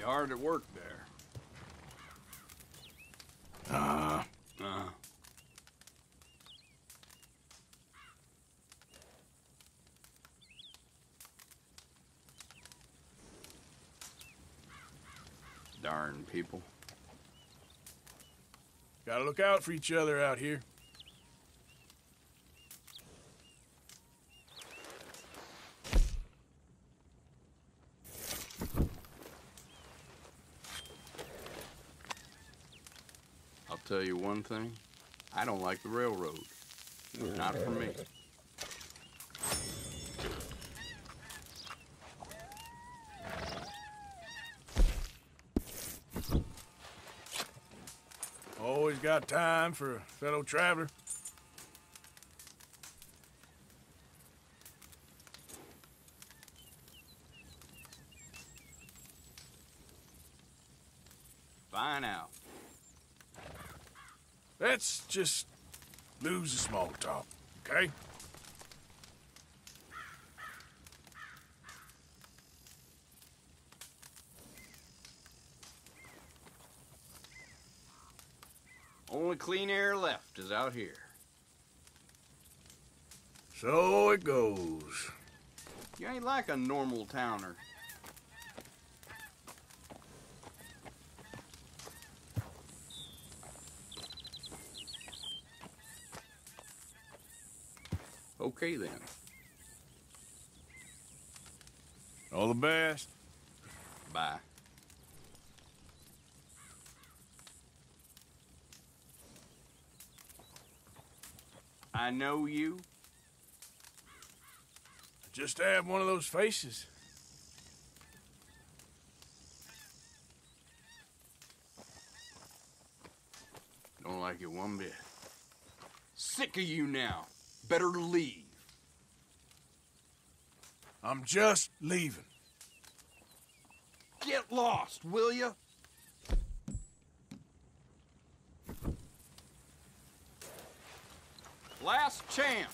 hard at work there. Uh, Uh, darn people. gotta look out for each other out here. Tell you one thing. I don't like the railroad. Not for me. Always got time for a fellow traveler. Fine out. Let's just lose the small talk, okay? Only clean air left is out here. So it goes. You ain't like a normal towner. Okay then. All the best. Bye. I know you. Just have one of those faces. Don't like it one bit. Sick of you now. Better leave. I'm just leaving. Get lost, will ya? Last chance.